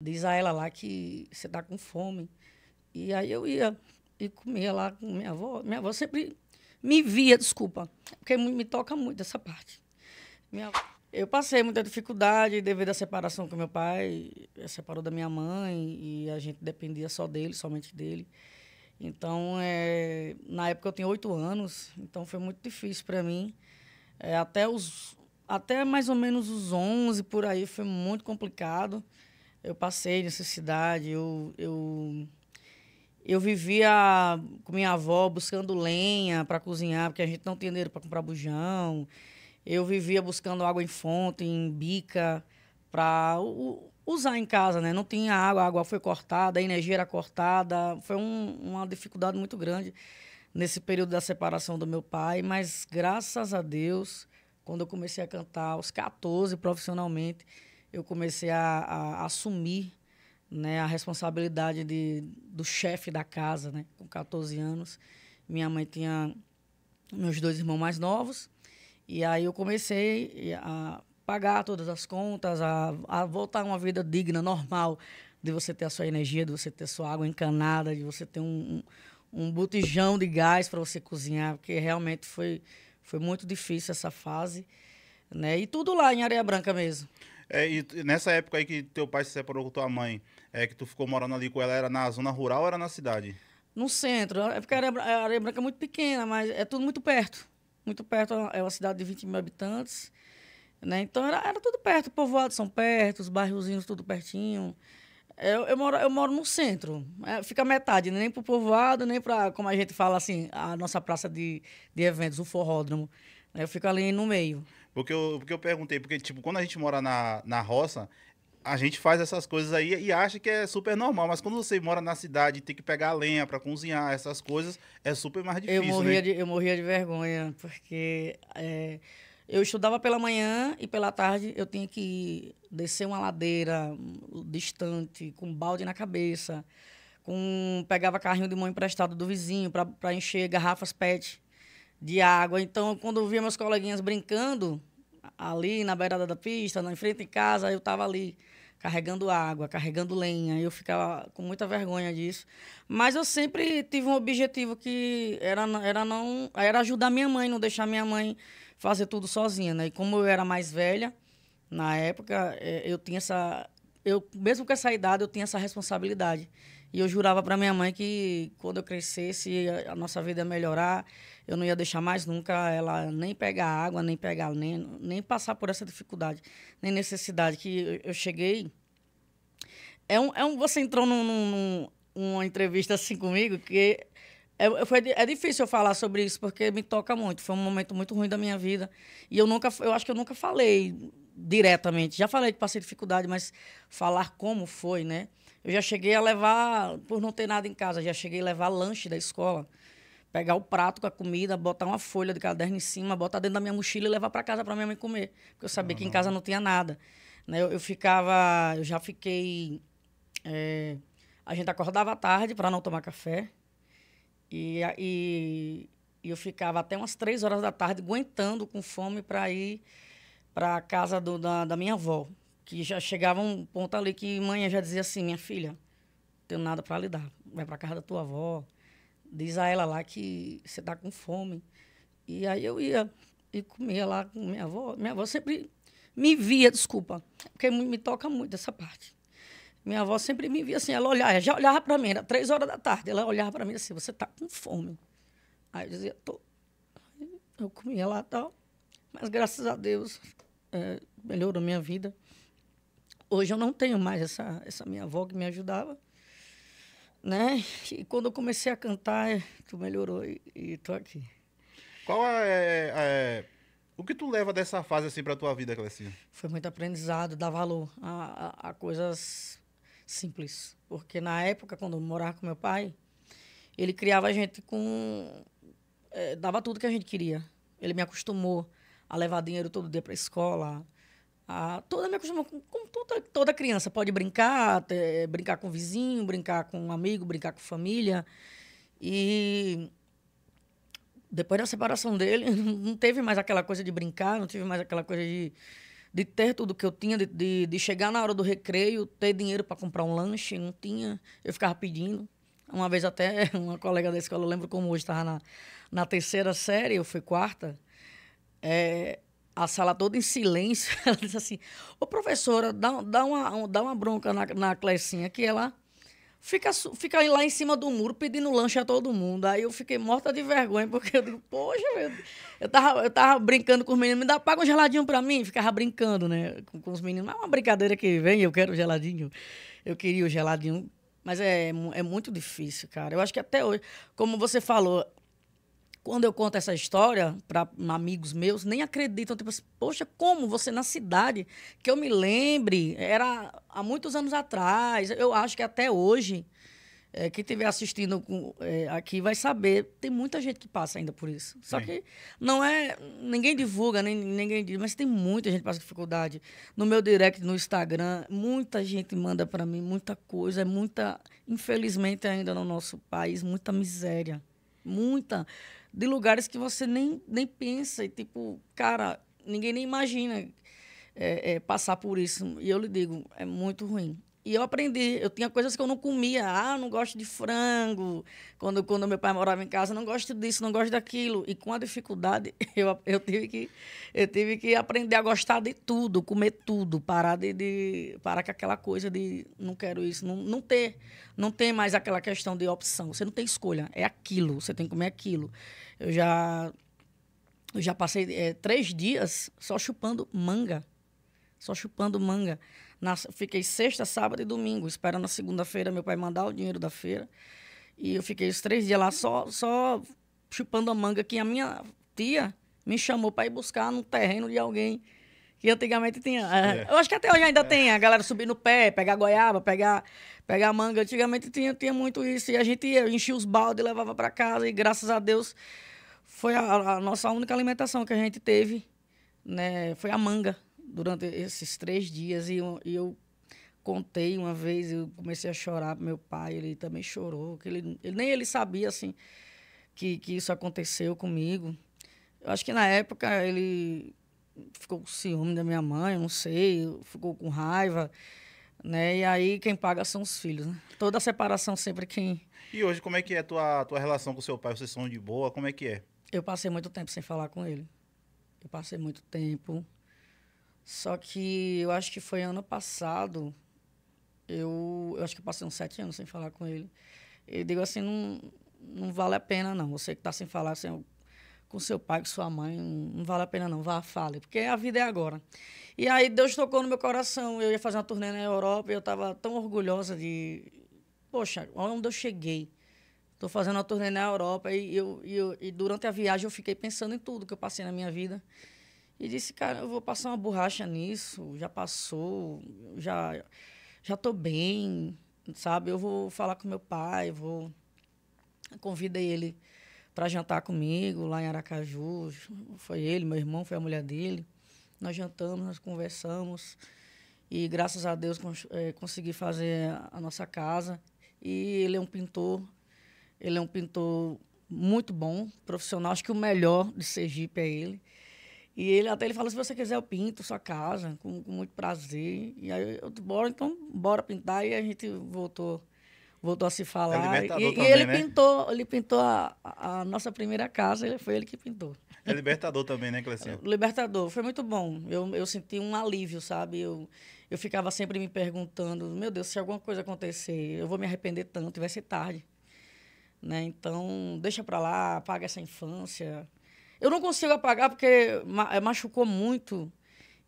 Diz a ela lá que você tá com fome. E aí eu ia e comia lá com minha avó. Minha avó sempre me via, desculpa, porque me toca muito essa parte. Minha, eu passei muita dificuldade devido à separação com meu pai, separou da minha mãe e a gente dependia só dele, somente dele. Então, é, na época eu tinha oito anos, então foi muito difícil para mim. É, até, os, até mais ou menos os 11 por aí foi muito complicado. Eu passei necessidade, eu, eu, eu vivia com minha avó buscando lenha para cozinhar, porque a gente não tinha dinheiro para comprar bujão. Eu vivia buscando água em fonte, em bica, para usar em casa, né? Não tinha água, a água foi cortada, a energia era cortada. Foi um, uma dificuldade muito grande nesse período da separação do meu pai, mas graças a Deus, quando eu comecei a cantar aos 14 profissionalmente, eu comecei a, a assumir né, a responsabilidade de, do chefe da casa, né, com 14 anos. Minha mãe tinha meus dois irmãos mais novos, e aí eu comecei a pagar todas as contas, a, a voltar a uma vida digna, normal, de você ter a sua energia, de você ter sua água encanada, de você ter um, um, um botijão de gás para você cozinhar, porque realmente foi, foi muito difícil essa fase. Né? E tudo lá em Areia Branca mesmo. É, e nessa época aí que teu pai se separou com tua mãe, é que tu ficou morando ali com ela, era na zona rural ou era na cidade? No centro. É porque a Areia, a Areia Branca é muito pequena, mas é tudo muito perto. Muito perto, é uma cidade de 20 mil habitantes. Né? Então era, era tudo perto, povoados são perto, os bairrozinhos tudo pertinho. Eu, eu, moro, eu moro no centro, é, fica metade, nem para o povoado, nem para, como a gente fala assim, a nossa praça de, de eventos, o forródromo. Eu fico ali no meio. Porque eu, porque eu perguntei, porque, tipo, quando a gente mora na, na roça, a gente faz essas coisas aí e acha que é super normal, mas quando você mora na cidade e tem que pegar lenha para cozinhar essas coisas, é super mais difícil, eu morria né? De, eu morria de vergonha, porque é, eu estudava pela manhã e pela tarde eu tinha que descer uma ladeira distante, com um balde na cabeça, com pegava carrinho de mão emprestado do vizinho para encher garrafas PET de água. Então, quando eu via meus coleguinhas brincando ali na beirada da pista, na frente em casa, eu estava ali carregando água, carregando lenha. Eu ficava com muita vergonha disso. Mas eu sempre tive um objetivo que era, era não era ajudar minha mãe, não deixar minha mãe fazer tudo sozinha, né? E como eu era mais velha na época, é, eu tinha essa eu mesmo com essa idade eu tinha essa responsabilidade. E eu jurava para minha mãe que quando eu crescesse a nossa vida ia melhorar eu não ia deixar mais nunca ela nem pegar água, nem pegar, nem, nem passar por essa dificuldade, nem necessidade. Que eu, cheguei. É um, é um, você entrou num, num, numa entrevista assim comigo que é, foi, é difícil eu falar sobre isso porque me toca muito. Foi um momento muito ruim da minha vida e eu nunca, eu acho que eu nunca falei diretamente. Já falei que passei dificuldade, mas falar como foi, né? Eu já cheguei a levar, por não ter nada em casa, já cheguei a levar lanche da escola pegar o prato com a comida, botar uma folha de caderno em cima, botar dentro da minha mochila e levar para casa para minha mãe comer. Porque eu sabia uhum. que em casa não tinha nada. Né? Eu, eu ficava, eu já fiquei. É, a gente acordava à tarde para não tomar café. E, e, e, eu ficava até umas três horas da tarde aguentando com fome para ir para a casa do, da, da minha avó. Que já chegava um ponto ali que mãe já dizia assim: minha filha, não tenho nada para lhe dar. Vai para casa da tua avó diz a ela lá que você está com fome. E aí eu ia e comia lá com minha avó. Minha avó sempre me via, desculpa, porque me toca muito essa parte. Minha avó sempre me via assim, ela olhava, já olhava para mim, era três horas da tarde, ela olhava para mim assim, você está com fome. Aí eu dizia, tô. Eu comia lá tal, mas graças a Deus é, melhorou minha vida. Hoje eu não tenho mais essa, essa minha avó que me ajudava, né? E quando eu comecei a cantar, é, tu melhorou e, e tô aqui. Qual é, é, o que tu leva dessa fase assim para tua vida, Clecinha? Foi muito aprendizado, dar valor a, a, a, coisas simples, porque na época quando eu morava com meu pai, ele criava a gente com é, dava tudo que a gente queria. Ele me acostumou a levar dinheiro todo dia para escola, a, toda me acostumou com, com toda, toda criança. Pode brincar, ter, brincar com o vizinho, brincar com um amigo, brincar com família. E depois da separação dele, não teve mais aquela coisa de brincar, não tive mais aquela coisa de de ter tudo que eu tinha, de, de, de chegar na hora do recreio, ter dinheiro para comprar um lanche, não tinha. Eu ficava pedindo. Uma vez até uma colega da escola, eu lembro como hoje, estava na, na terceira série, eu fui quarta, é, a sala toda em silêncio. Ela disse assim: Ô professora, dá, dá, uma, dá uma bronca na, na Clecinha, que ela fica, fica lá em cima do muro pedindo lanche a todo mundo. Aí eu fiquei morta de vergonha, porque eu digo, poxa, eu, eu, tava, eu tava brincando com os meninos, me dá, paga um geladinho pra mim. Ficava brincando, né, com, com os meninos. Mas é uma brincadeira que vem, eu quero geladinho. Eu queria o geladinho. Mas é, é muito difícil, cara. Eu acho que até hoje, como você falou, quando eu conto essa história para amigos meus, nem acreditam. Tipo assim, poxa, como você na cidade, que eu me lembre, era há muitos anos atrás. Eu acho que até hoje, é, quem estiver assistindo é, aqui vai saber. Tem muita gente que passa ainda por isso. Só Sim. que não é. Ninguém divulga, nem ninguém diz, mas tem muita gente que passa dificuldade. No meu direct, no Instagram, muita gente manda para mim muita coisa. É muita. Infelizmente, ainda no nosso país, muita miséria. Muita de lugares que você nem, nem pensa. E, tipo, cara, ninguém nem imagina é, é, passar por isso. E eu lhe digo, é muito ruim. E eu aprendi. Eu tinha coisas que eu não comia. Ah, não gosto de frango. Quando, quando meu pai morava em casa, não gosto disso, não gosto daquilo. E com a dificuldade, eu, eu, tive, que, eu tive que aprender a gostar de tudo, comer tudo, parar de, de parar com aquela coisa de não quero isso, não, não ter. Não tem mais aquela questão de opção. Você não tem escolha. É aquilo. Você tem que comer aquilo. Eu já, eu já passei é, três dias só chupando manga. Só chupando manga. Na, fiquei sexta, sábado e domingo, esperando a segunda-feira meu pai mandar o dinheiro da feira. E eu fiquei os três dias lá só, só chupando a manga que a minha tia me chamou para ir buscar no terreno de alguém que antigamente tinha. É. Eu acho que até hoje ainda é. tem a galera subir no pé, pegar goiaba, pegar, pegar manga. Antigamente tinha, tinha muito isso. E a gente ia, enchia os baldes, levava para casa. E graças a Deus foi a, a, nossa única alimentação que a gente teve. Né? Foi a manga durante esses três dias. E eu, e eu contei uma vez, eu comecei a chorar pro meu pai, ele também chorou, que ele, ele, nem ele sabia assim que, que isso aconteceu comigo. Eu acho que na época ele ficou com ciúme da minha mãe, não sei, ficou com raiva, né? E aí quem paga são os filhos, né? Toda separação sempre quem E hoje como é que é a tua tua relação com seu pai? Vocês são de boa? Como é que é? Eu passei muito tempo sem falar com ele. Eu passei muito tempo só que eu acho que foi ano passado, eu, eu acho que eu passei uns sete anos sem falar com ele. Eu digo assim, não, não vale a pena não. Você que está sem falar assim, com seu pai, com sua mãe, não, vale a pena não. Vá, fale, porque a vida é agora. E aí Deus tocou no meu coração. Eu ia fazer uma turnê na Europa e eu estava tão orgulhosa de... Poxa, onde eu cheguei. Estou fazendo uma turnê na Europa e, eu, e, eu, e durante a viagem eu fiquei pensando em tudo que eu passei na minha vida. E disse, cara, eu vou passar uma borracha nisso, já passou, já já tô bem, sabe? Eu vou falar com meu pai, vou convidei ele para jantar comigo lá em Aracaju. Foi ele, meu irmão, foi a mulher dele. Nós jantamos, nós conversamos e graças a Deus cons é, consegui fazer a nossa casa. E ele é um pintor, ele é um pintor muito bom, profissional. Acho que o melhor de Sergipe é ele. E ele até ele falou: se você quiser, eu pinto sua casa, com, com muito prazer. E aí eu bora, então, bora pintar. E a gente voltou, voltou a se falar. É e, também, e, ele né? pintou, ele pintou a, a, nossa primeira casa, ele, foi ele que pintou. É libertador também, né, Clecinha? Libertador, foi muito bom. Eu, eu senti um alívio, sabe? Eu, eu ficava sempre me perguntando, meu Deus, se alguma coisa acontecer, eu vou me arrepender tanto e vai ser tarde. Né? Então, deixa para lá, apaga essa infância. Eu não consigo apagar porque eh, machucou muito.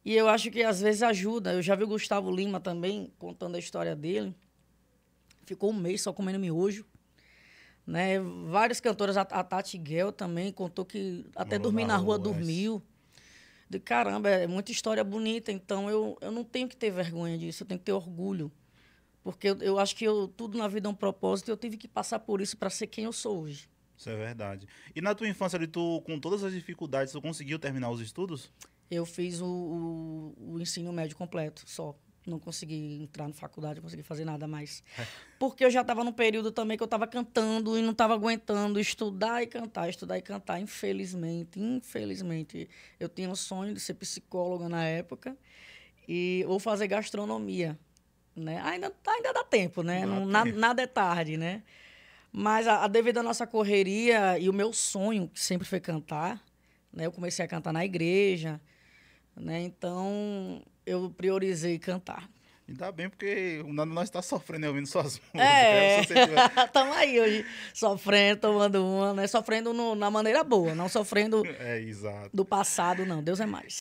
E eu acho que às vezes ajuda. Eu já vi o Gustavo Lima também contando a história dele. Ficou um mês só comendo miojo. Né? Várias cantoras, a, Tati Guel também contou que até dormir na rua, dormiu. De caramba, é muita história bonita. Então eu, eu não tenho que ter vergonha disso, eu tenho que ter orgulho. Porque eu, eu acho que eu, tudo na vida é um propósito e eu tive que passar por isso para ser quem eu sou hoje. Isso é verdade. E na tua infância, ali, tu, com todas as dificuldades, tu conseguiu terminar os estudos? Eu fiz o, o, o ensino médio completo, só. não consegui entrar na faculdade, não consegui fazer nada mais. Porque eu já estava num período também que eu estava cantando e não estava aguentando estudar e cantar, estudar e cantar. Infelizmente, infelizmente, eu tinha um sonho de ser psicóloga na época e ou fazer gastronomia, né? Ainda, ainda dá tempo, né? Não, na, nada é tarde, né? Mas a, a devido à nossa correria e o meu sonho, que sempre foi cantar, né? Eu comecei a cantar na igreja, né? Então, eu priorizei cantar. Ainda bem, porque o Nando nós está sofrendo ouvindo suas músicas. É, estamos aí hoje sofrendo, tomando uma, né? Sofrendo no, na maneira boa, não sofrendo é, do passado, não. Deus é mais.